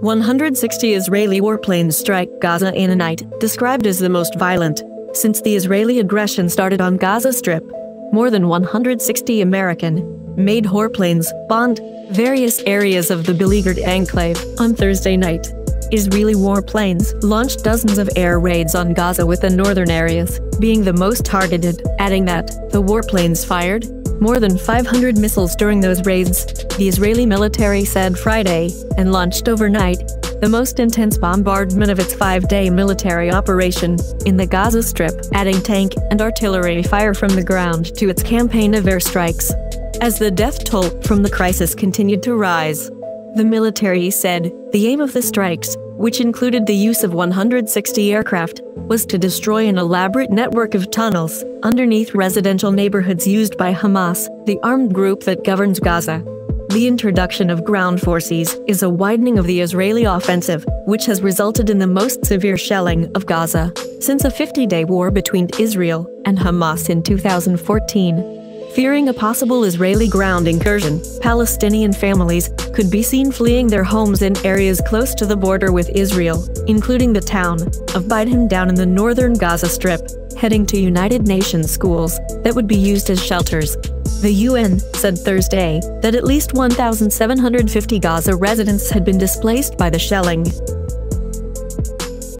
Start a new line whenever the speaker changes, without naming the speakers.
160 Israeli warplanes strike Gaza in a night, described as the most violent since the Israeli aggression started on Gaza Strip. More than 160 American-made warplanes bombed various areas of the beleaguered enclave on Thursday night. Israeli warplanes launched dozens of air raids on Gaza with the northern areas being the most targeted, adding that the warplanes fired more than 500 missiles during those raids, the Israeli military said Friday, and launched overnight, the most intense bombardment of its five-day military operation in the Gaza Strip, adding tank and artillery fire from the ground to its campaign of airstrikes. As the death toll from the crisis continued to rise, the military said the aim of the strikes, which included the use of 160 aircraft, was to destroy an elaborate network of tunnels underneath residential neighborhoods used by Hamas, the armed group that governs Gaza. The introduction of ground forces is a widening of the Israeli offensive, which has resulted in the most severe shelling of Gaza since a 50-day war between Israel and Hamas in 2014. Fearing a possible Israeli ground incursion, Palestinian families could be seen fleeing their homes in areas close to the border with Israel, including the town of Beit Hanoun in the northern Gaza Strip, heading to United Nations schools that would be used as shelters. The UN said Thursday that at least 1,750 Gaza residents had been displaced by the shelling.